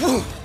Woo!